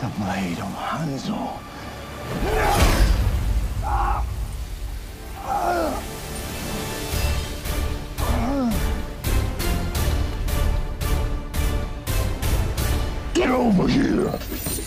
The blade of Hanzo. Get over here!